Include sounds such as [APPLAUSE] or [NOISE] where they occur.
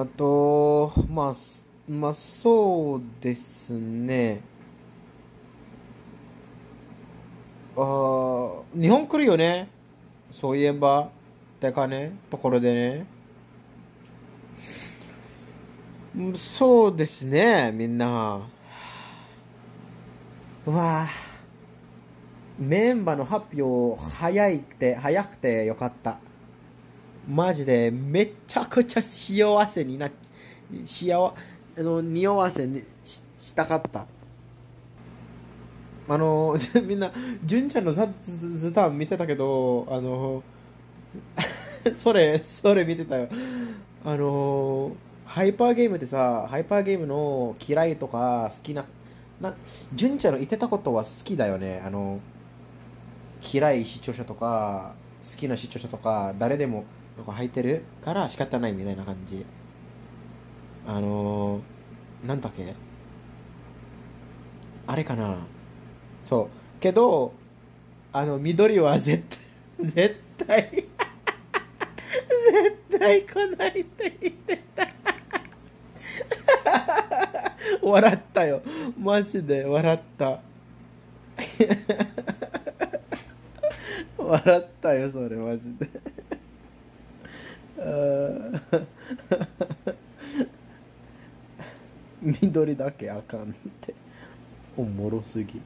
あと、まあ、まあ、そうですね。あー日本来るよね？そういえば。てかね、ところでね。そうですね、みんな。うわメンバーの発表早いって、早くてよかった。マジでめちゃくちゃ幸せになっ、幸、あの、匂わせにししたかった。あの、[LAUGHS] みんな、純ちゃんのザ・ズズタン見てたけど、あの、それ、それ見てたよ。あの、ハイパーゲームでさ、ハイパーゲームの嫌いとか好きな、な、純ちゃんの言ってたことは好きだよね。あの、嫌い視聴者とか、好きな視聴者とか、誰でもなんか入ってるから仕方ないみたいな感じ。あのー、なんだっけ？あれかな？そう。けど、あの、緑は絶対、[LAUGHS] 絶対、絶対来ないって言ってた。[LAUGHS] 笑ったよ。マジで笑った。[LAUGHS] 笑ったよ、それ、マジで。あー [LAUGHS] 緑だけあかんって。おもろすぎ。